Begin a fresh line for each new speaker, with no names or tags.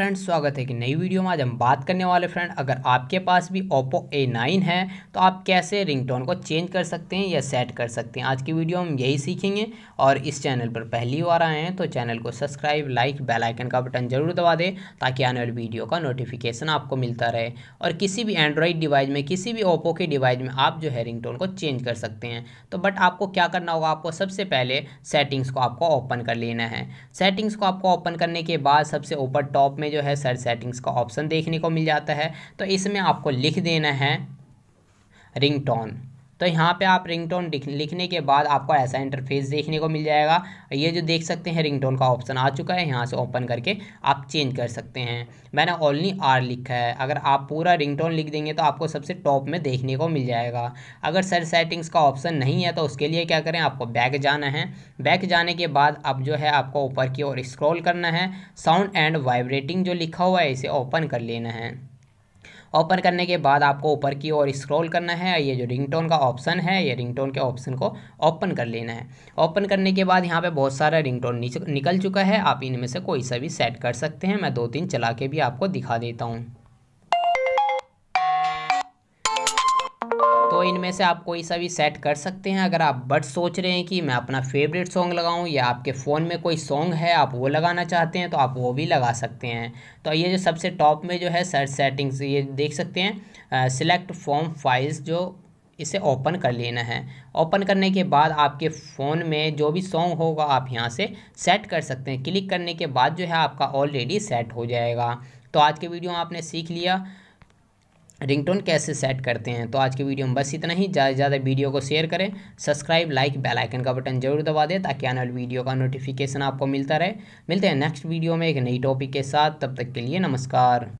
Friend स्वागत है कि नई वीडियो में। आज हम बात करने वाले फ्रेंड, अगर आपके पास भी Oppo A9 है तो आप कैसे रिंगटोन को चेंज कर सकते हैं या सेट कर सकते हैं? आज की वीडियो हम यही सीखेंगे। और इस चैनल पर पहली बार आए हैं तो चैनल को सब्सक्राइब लाइक बेल आइकन का बटन ज़रूर दबा दें, ताकि आने वाली वीडियो का नोटिफिकेशन आपको मिलता रहे। और किसी भी एंड्रॉइड डिवाइस में, किसी भी ओप्पो के डिवाइस में आप जो है रिंगटोन को चेंज कर सकते हैं। तो बट आपको क्या करना होगा? आपको सबसे पहले सेटिंग्स को आपको ओपन कर लेना है। सेटिंग्स को आपको ओपन करने के बाद सबसे ऊपर टॉप में जो है सर्च सेटिंग्स का ऑप्शन देखने को मिल जाता है। तो इसमें आपको लिख देना है रिंगटोन तो यहाँ पे आप रिंगटोन लिखने के बाद आपको ऐसा इंटरफेस देखने को मिल जाएगा। ये जो देख सकते हैं रिंगटोन का ऑप्शन आ चुका है। यहाँ से ओपन करके आप चेंज कर सकते हैं। मैंने ओनली आर लिखा है। अगर आप पूरा रिंगटोन लिख देंगे तो आपको सबसे टॉप में देखने को मिल जाएगा। अगर सर सेटिंग्स का ऑप्शन नहीं है तो उसके लिए क्या करें, आपको बैक जाना है। बैक जाने के बाद अब जो है आपको ऊपर की ओर स्क्रॉल करना है। साउंड एंड वाइब्रेटिंग जो लिखा हुआ है, इसे ओपन कर लेना है। ओपन करने के बाद आपको ऊपर की ओर स्क्रॉल करना है, ये जो रिंगटोन का ऑप्शन है, ये रिंगटोन के ऑप्शन को ओपन कर लेना है। ओपन करने के बाद यहाँ पे बहुत सारा रिंगटोन निकल चुका है, आप इनमें से कोई सा भी सेट कर सकते हैं, मैं दो तीन चला के भी आपको दिखा देता हूँ। तो इनमें से आप कोई सा भी सेट कर सकते हैं। अगर आप बट सोच रहे हैं कि मैं अपना फेवरेट सॉन्ग लगाऊँ या आपके फ़ोन में कोई सॉन्ग है, आप वो लगाना चाहते हैं तो आप वो भी लगा सकते हैं। तो ये जो सबसे टॉप में जो है सर्च सेटिंग्स, ये देख सकते हैं। सिलेक्ट फॉर्म फाइल्स जो इसे ओपन कर लेना है। ओपन करने के बाद आपके फ़ोन में जो भी सॉन्ग होगा, आप यहाँ से सेट कर सकते हैं। क्लिक करने के बाद जो है आपका ऑलरेडी सेट हो जाएगा। तो आज के वीडियो में आपने सीख लिया। रिंगटोन कैसे सेट करते हैं? तो आज के वीडियो में बस इतना ही। ज़्यादा से ज़्यादा वीडियो को शेयर करें, सब्सक्राइब, लाइक, बेल आइकन का बटन ज़रूर दबा दें ताकि आने वाली वीडियो का नोटिफिकेशन आपको मिलता रहे। मिलते हैं नेक्स्ट वीडियो में एक नई टॉपिक के साथ। तब तक के लिए नमस्कार।